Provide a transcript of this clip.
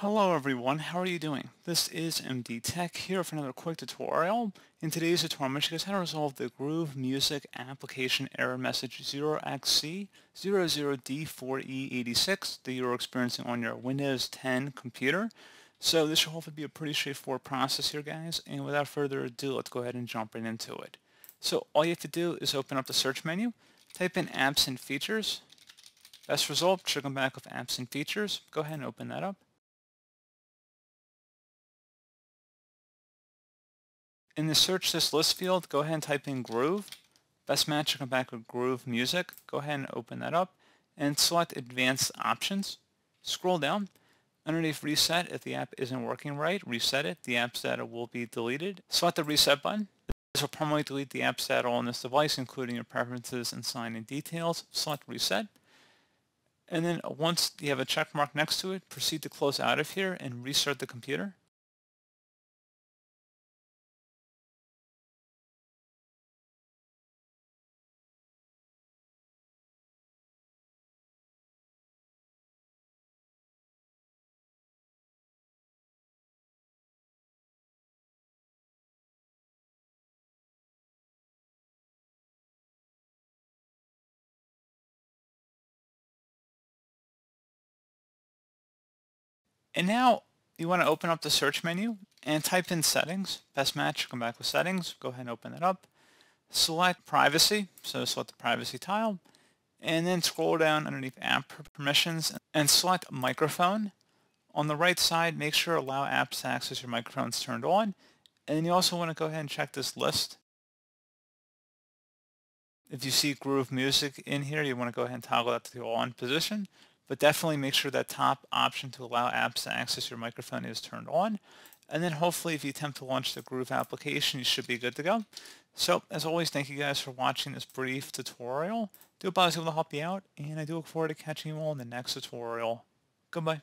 Hello everyone, how are you doing? This is MD Tech here for another quick tutorial. In today's tutorial, I'm going to show you how to resolve the Groove Music application error message 0xC00D4E86 that you're experiencing on your Windows 10 computer. So this should hopefully be a pretty straightforward process here guys, and without further ado, let's go ahead and jump right into it. So all you have to do is open up the search menu, type in apps and features. Best result should come back with apps and features. Go ahead and open that up. In the search this list field, go ahead and type in Groove. Best match will come back with Groove Music. Go ahead and open that up and select Advanced Options. Scroll down. Underneath Reset, if the app isn't working right, reset it. The app data will be deleted. Select the Reset button. This will permanently delete the apps data on this device, including your preferences and sign-in details. Select Reset. And then once you have a check mark next to it, proceed to close out of here and restart the computer. And now you want to open up the search menu and type in settings. Best match, come back with settings. Go ahead and open that up. Select privacy, so select the privacy tile. And then scroll down underneath app permissions and select microphone. On the right side, make sure allow apps to access your microphones turned on. And then you also want to go ahead and check this list. If you see Groove Music in here, you want to go ahead and toggle that to the on position but definitely make sure that top option to allow apps to access your microphone is turned on. And then hopefully if you attempt to launch the Groove application, you should be good to go. So as always, thank you guys for watching this brief tutorial. Do hope I was able to help you out, and I do look forward to catching you all in the next tutorial. Goodbye.